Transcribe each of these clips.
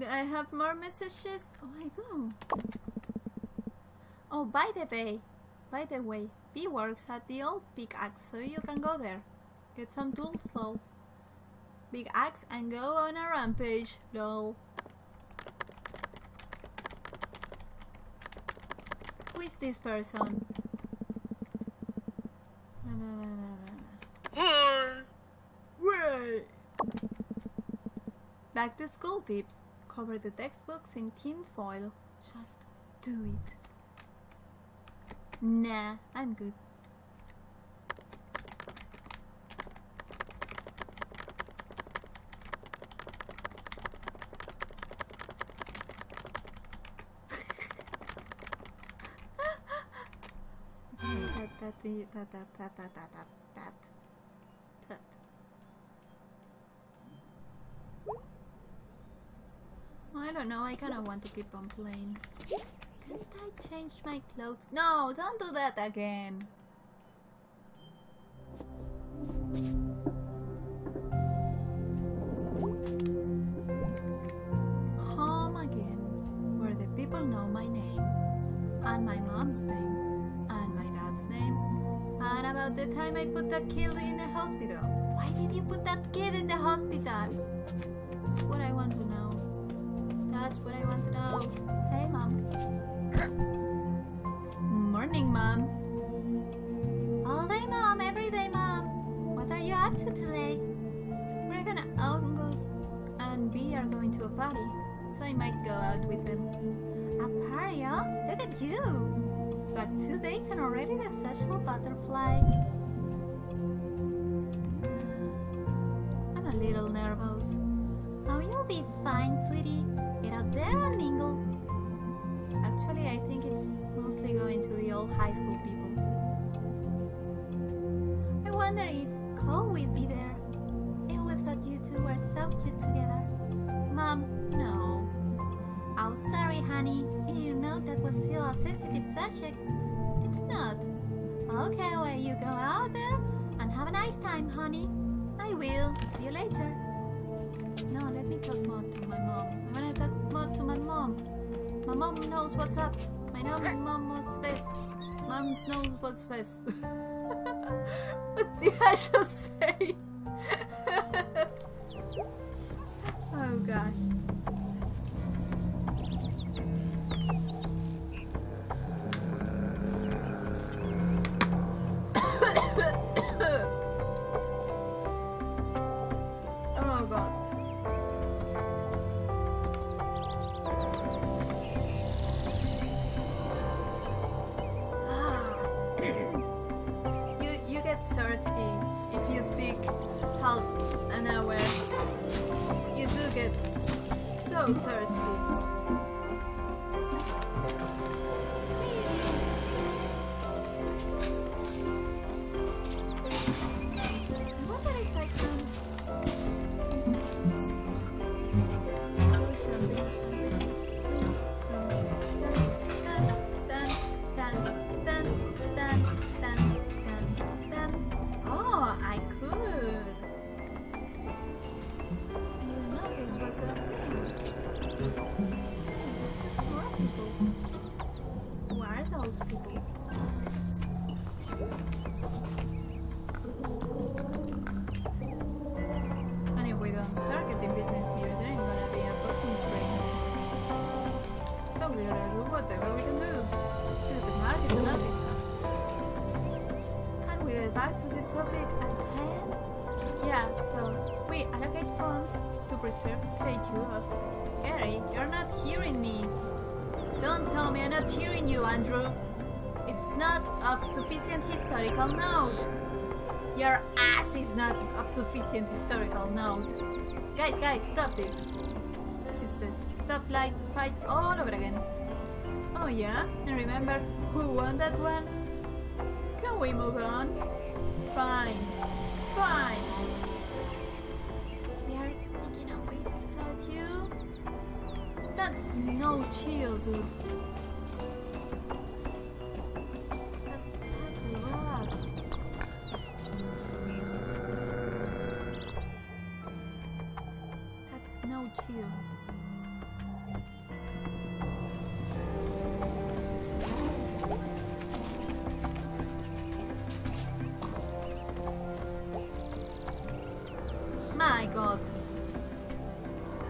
Do I have more messages? Oh, I do. Oh, by the way, by the way, Bea works at the old Pickaxe, so you can go there. Get some tools, lol. Big Axe and go on a rampage, lol. Who is this person? Way! Back to school tips. Cover the textbooks in tin foil. Just do it. Nah, I'm good. Hmm. that, that, that, that, that, that, that, that, that, that. I don't know, I kinda want to keep on playing. Can't I change my clothes? No, don't do that again. Home again, where the people know my name, and my mom's name, and my dad's name, and about the time I put that kid in the hospital. Why did you put that kid in the hospital? That's what I want to know. Want to know. Hey, mom. Morning, mom. All day, mom. Every day, mom. What are you up to today? We're gonna August and we are going to a party, so I might go out with them. A party, huh? Look at you. But two days and already the social butterfly. I'm a little nervous. Oh, you'll be fine, sweetie. Get out there and mingle. Actually, I think it's mostly going to be all high school people. I wonder if Cole will be there. I always thought you two were so cute together. Mom, no. Oh, sorry, honey. You know that was still a sensitive subject. It's not. Okay, well, you go out there and have a nice time, honey. I will. See you later. No, let me talk more to my mom. I'm gonna mom. My mom knows what's up. My mom, mom knows. Mom knows what's best. what did I just say? oh gosh. You speak half an hour. You do get so thirsty. Those people? And if we don't start getting business here, there ain't gonna be a Possum Springs. So we gotta do whatever we can do to the market to notice. Can we get back to the topic at hand? Yeah, so we allocate funds to preserve the statue of Gary. You're not hearing me. Don't tell me I'm not hearing you, Andrew. It's not of sufficient historical note. Your ass is not of sufficient historical note. Guys, guys, stop this. This is a stoplight fight all over again. Oh yeah? And remember who won that one? Can we move on? Fine. Fine. That's no chill, dude. That's that rocks. That's no chill. My god.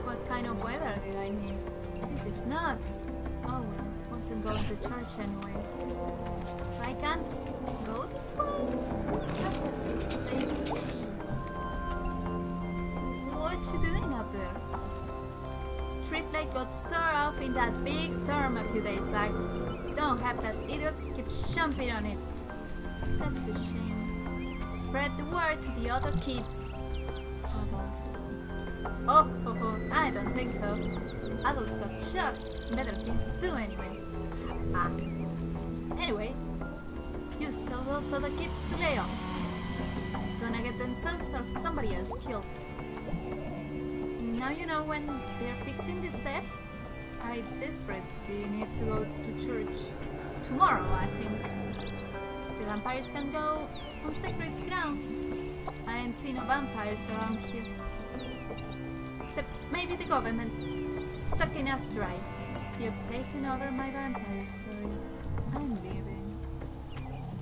What kind of weather did I miss? This not. Oh well, wasn't going to church anyway. So I can't go this way? It, is. What you doing up there? Streetlight got stirred off in that big storm a few days back. Don't have that idiots keep jumping on it. That's a shame. Spread the word to the other kids. Oh, oh, oh, I don't think so. Adults got shocks. Better things to do anyway. Ah. Anyway, you tell those other kids to lay off. Gonna get themselves or somebody else killed. Now you know when they're fixing the steps? I desperately need to go to church. Tomorrow, I think. The vampires can go on sacred ground. I ain't seen no vampires around here. The government sucking us dry. You've taken over my vampires, so I'm leaving.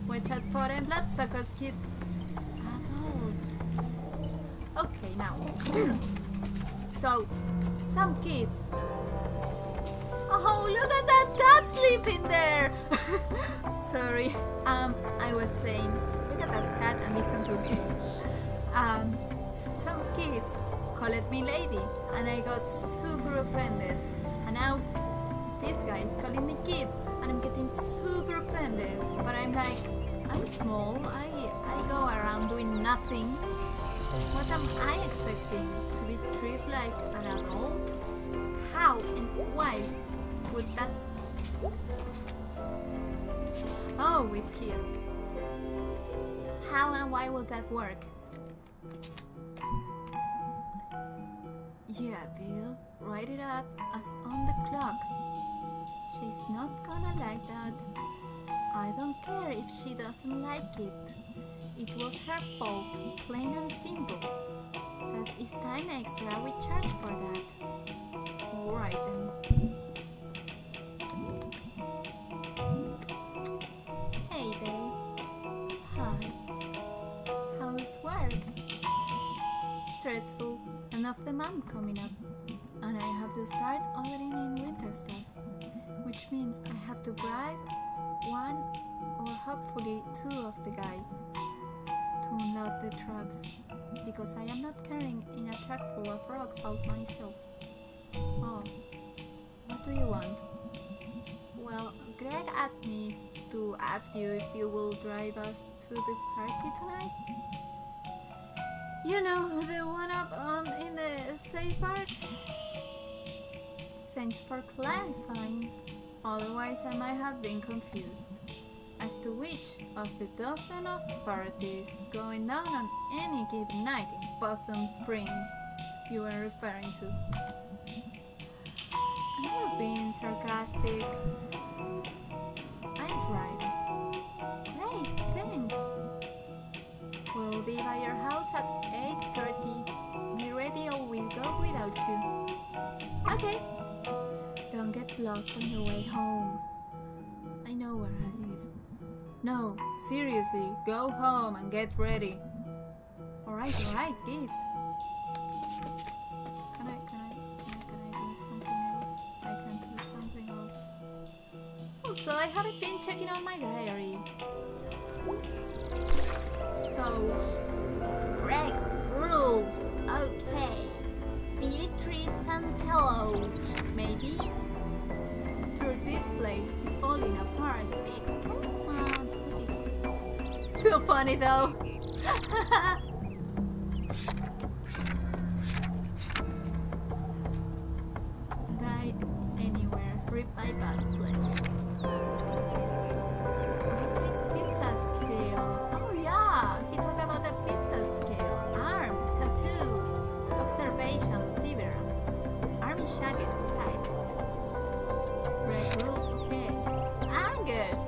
Watch out for them bloodsuckers, kid. Adult. Okay, now. so, some kids. Oh, look at that cat sleeping there! Sorry. Um, I was saying, look at that cat and listen to me. um, some kids called me lady, and I got super offended. And now this guy is calling me kid, and I'm getting super offended. But I'm like, I'm small. I I go around doing nothing. What am I expecting? To be treated like an adult? How and why would that? Oh, it's here. How and why would that work? Yeah, Bill, write it up as on the clock. She's not gonna like that. I don't care if she doesn't like it. It was her fault, plain and simple. That is time extra we charge for that. Alright then. Hey, babe. Hi. How's work? Stressful. Enough demand coming up. And I have to start ordering in winter stuff. Which means I have to bribe one or hopefully two of the guys to unload the trucks. Because I am not carrying in a truck full of rocks out myself. Oh, what do you want? Well, Gregg asked me to ask you if you will drive us to the party tonight. You know, the one up on in the safe park? Thanks for clarifying. Otherwise, I might have been confused as to which of the dozen of parties going down on any given night in Possum Springs you are referring to. Are you being sarcastic? I'm right. Be by your house at 8.30. Be ready or we'll go without you. Okay. Don't get lost on your way home. I know where I live. No, seriously, go home and get ready. Alright, alright, geez. Can can I, can I, can I do something else? I can do something else. Also, I haven't been checking on my diary. So, Gregg rules. Okay. Beatrice Santello. Maybe? Through this place falling apart. This- Still funny though. Shagged inside. Red rules, okay. Angus!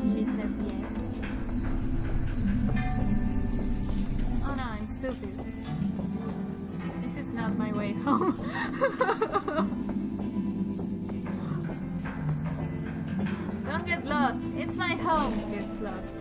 She said yes. Oh no, I'm stupid. This is not my way home. Don't get lost. It's my home. Gets lost.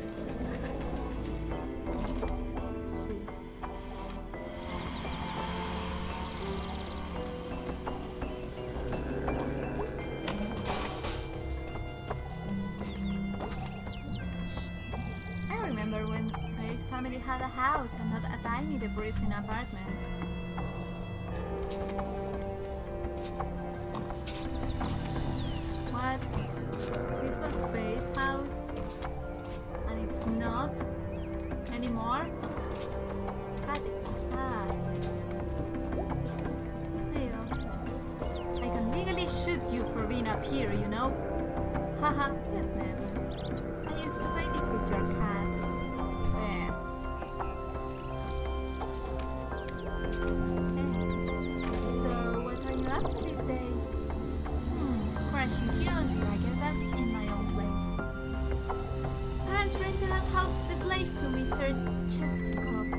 Mr. Cheskov.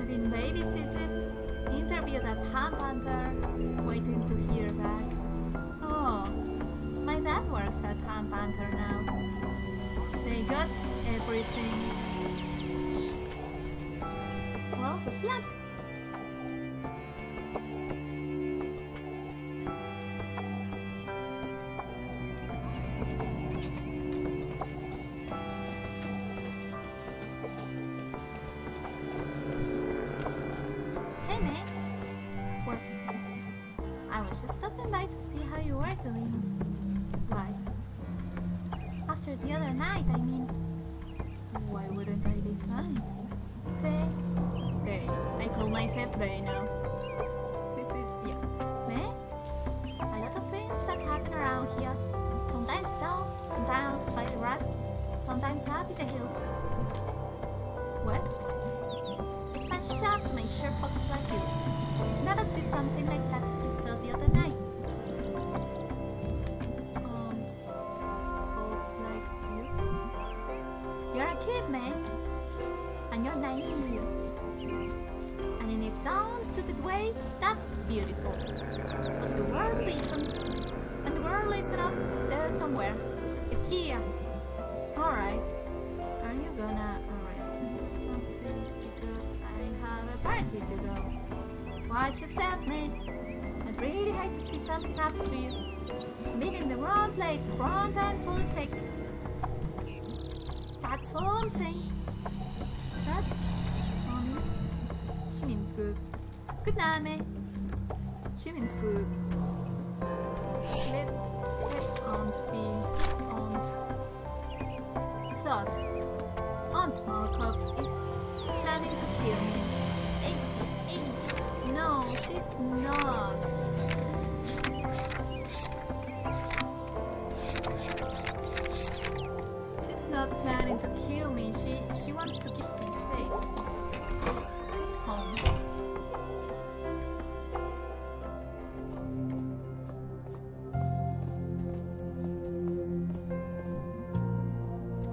I've been babysitting, interviewed at Ham Panther, waiting to hear back. Oh, my dad works at Ham Panther now. They got everything. Well, luck. You were doing. Why? After the other night, I mean. Why wouldn't I be fine? Faye? Faye. I call myself Faye now. This is, yeah. Faye? A lot of things that happen around here. Sometimes down, sometimes by the rats, sometimes up in the hills. What? I shot my make sure folks like you never see something like that we saw the other night. Man. And you're naive. And in its own stupid way, that's beautiful. But the world isn't. And the world isn't up there somewhere. It's here. Alright. Are you gonna arrest me or something? Because I have a party to go. Watch yourself, man. I'd really hate to see something happen to you. Being in the wrong place, wrong time, so it. That's all I'm saying. That's ominous. She means good. Good night, man. She means good. Let, let Aunt be Aunt. Thought. Aunt Malkov is planning to kill me. Ace, Ace. No, she's not. Me. She she wants to keep me safe. Get home.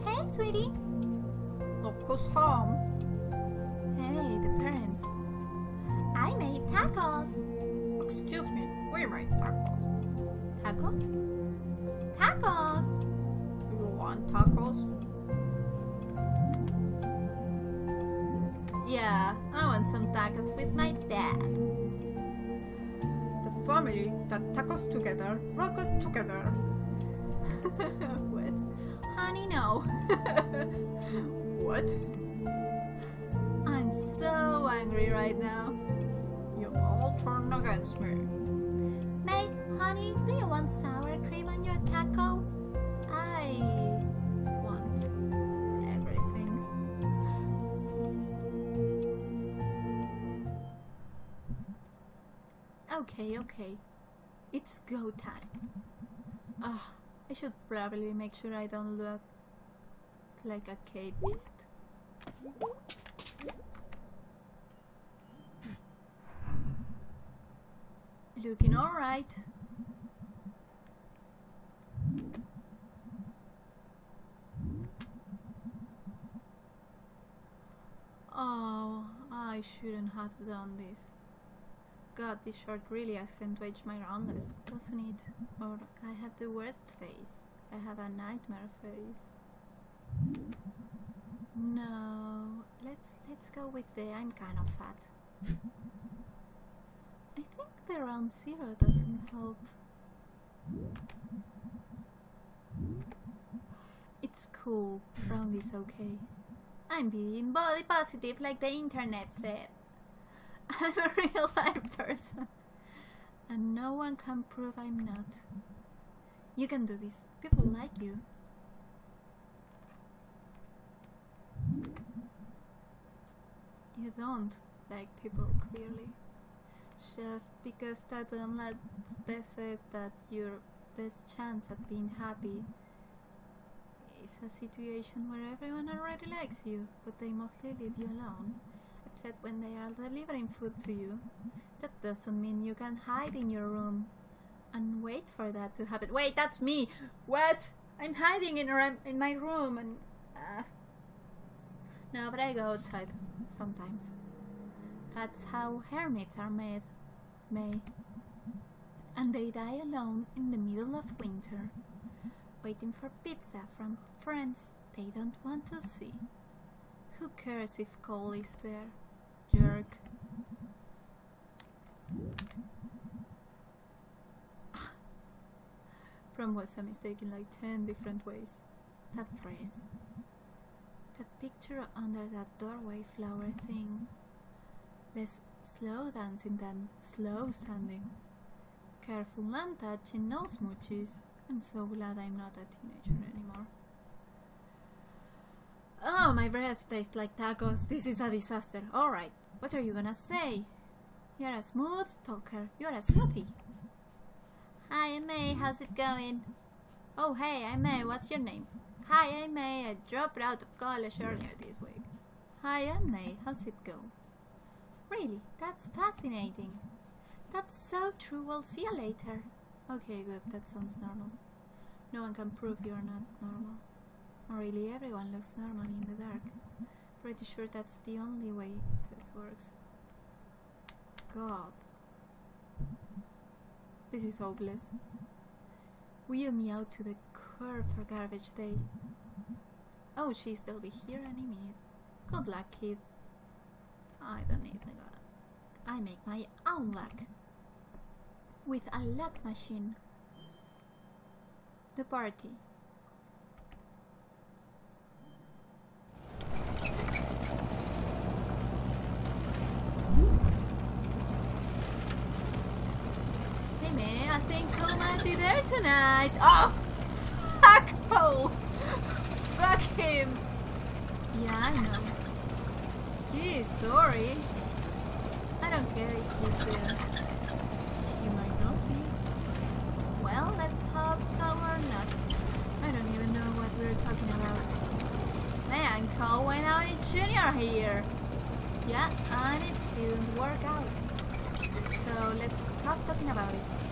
Hey, sweetie. Look who's home. Hey, the parents. I made tacos. Excuse me, we made tacos. Tacos? Tacos! You want tacos? Yeah, I want some tacos with my dad. The family that tacos together, rock us together. what? Honey, no. what? I'm so angry right now. You all turned against me. Mae, honey, do you want sour cream on your taco? Okay, okay. It's go time. Ah, I should probably make sure I don't look like a cave beast. Looking alright. Oh, I shouldn't have done this. God, this shirt really accentuates my roundness, doesn't it? Or I have the worst face. I have a nightmare face. No, let's let's go with the I'm kind of fat. I think the round zero doesn't help. It's cool. Round is okay. I'm being body positive like the internet said. I'm a real life person. And no one can prove I'm not. You can do this. People like you. You don't like people clearly. Just because that let they said that your best chance at being happy is a situation where everyone already likes you, but they mostly leave you alone, except when they are delivering food to you. That doesn't mean you can hide in your room and wait for that to happen. Wait, that's me! What? I'm hiding in, in my room and. Uh. No, but I go outside sometimes. That's how hermits are made, Mae. And they die alone in the middle of winter, waiting for pizza from friends they don't want to see. Who cares if Cole is there? Jerk. From was a mistake in like 10 different ways. That dress. That picture under that doorway flower thing. Less slow dancing than slow standing. Careful not touching no smooches. I'm so glad I'm not a teenager anymore. Oh, my breath tastes like tacos. This is a disaster. Alright, what are you gonna say? You're a smooth talker. You're a smoothie. Hi, Mae. How's it going? Oh, hey, I'm Mae. What's your name? Hi, I'm Mae. I dropped out of college earlier this week. Hi, I'm Mae. How's it go? Really? That's fascinating. That's so true. We'll see you later. Okay, good. That sounds normal. No one can prove you're not normal. Really, everyone looks normal in the dark. Pretty sure that's the only way sex works. God. This is hopeless. Wheel me out to the curb for garbage day. Oh, jeez, they'll be here any minute. Good luck, kid. I don't need the luck. I make my own luck. With a luck machine. The party. Hey man, I Cole be there tonight. Oh, fuck Cole. Fuck him. Yeah, I know. Geez, sorry. I don't care if he's there. He might not be. Well, let's hope so or not. I don't even know what we're talking about. Man, Cole went out in junior here. Yeah, and it didn't work out. So let's stop talking about it.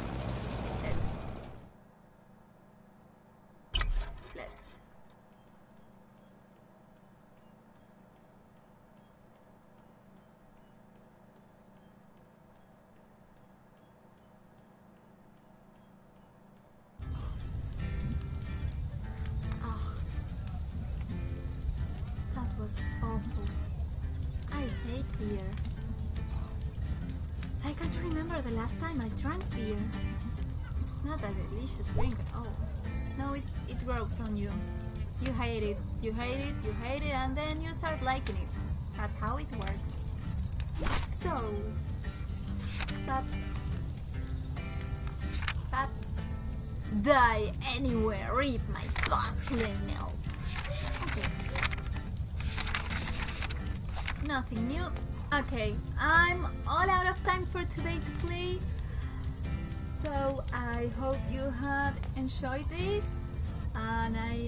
Awful. I hate beer. I can't remember the last time I drank beer. It's not a delicious drink at all. No, it, it grows on you. You hate it, you hate it, you hate it, and then you start liking it. That's how it works. So, that, that, die anywhere, rip my muscular nails. Okay. Nothing new. Okay, I'm all out of time for today to play. So I hope you have enjoyed this, and I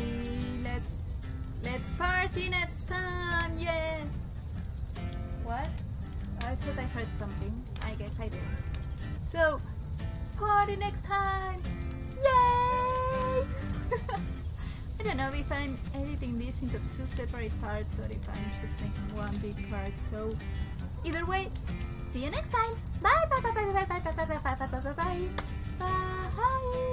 let's let's party next time. Yeah. What? I thought I heard something. I guess I did. So party next time. Yay! don't know if I'm editing this into two separate parts or if I'm just making one big part. So either way, see you next time. Bye bye bye bye bye bye bye bye bye bye bye bye bye bye. Bye.